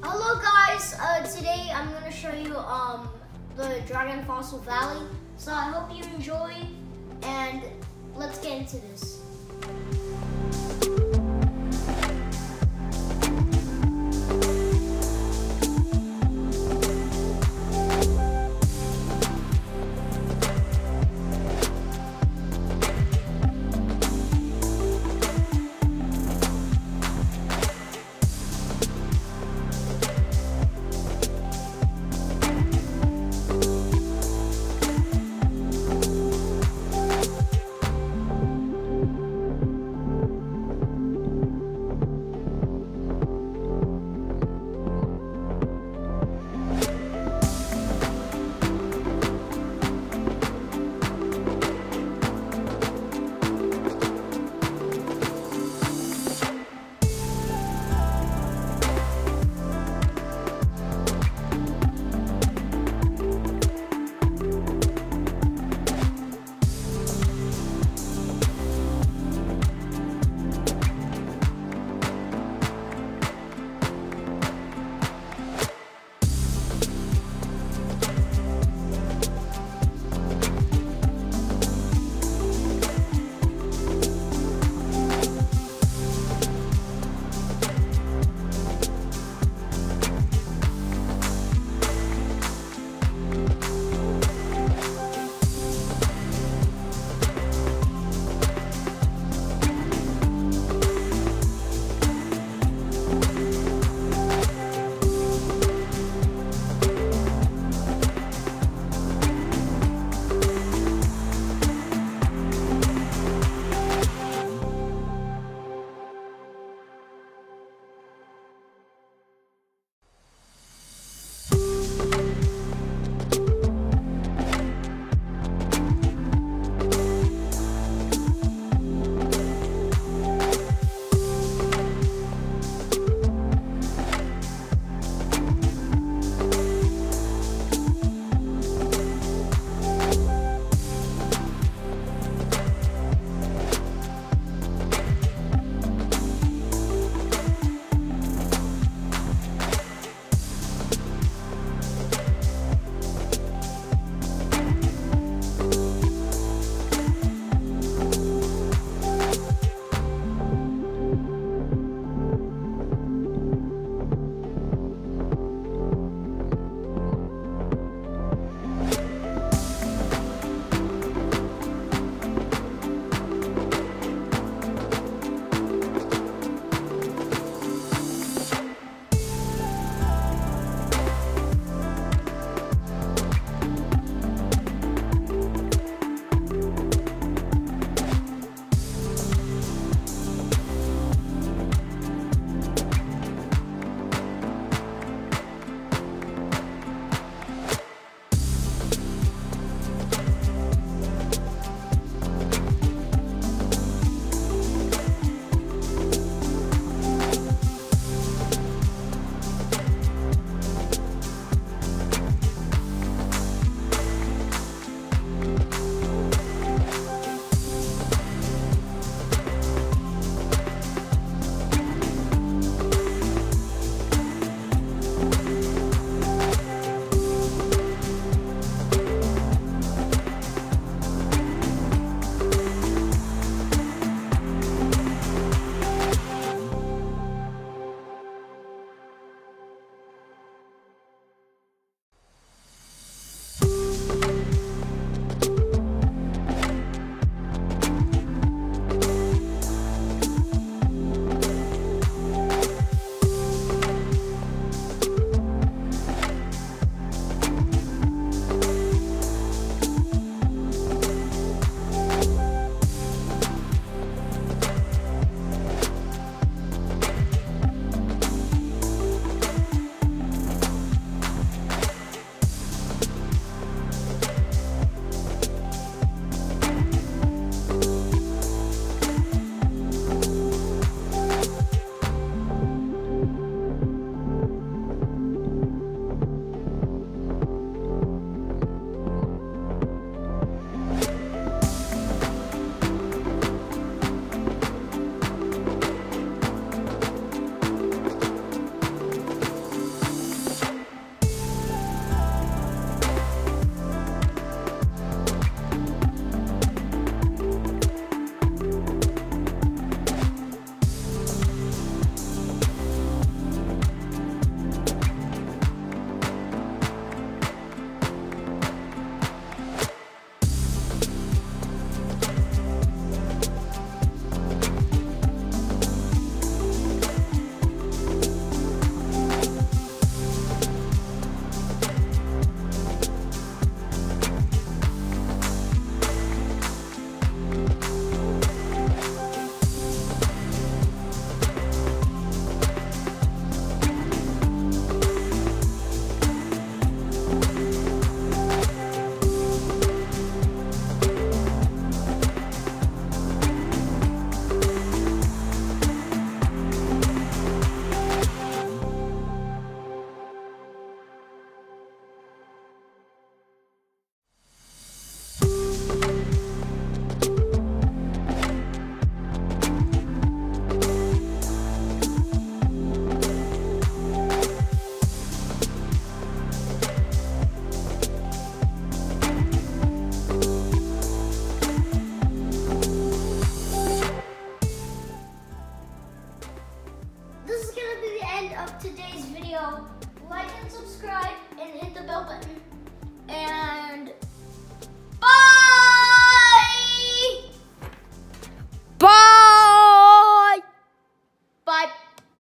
Hello guys, uh, today I'm going to show you um, the Dragon Fossil Valley. So I hope you enjoy and let's get into this.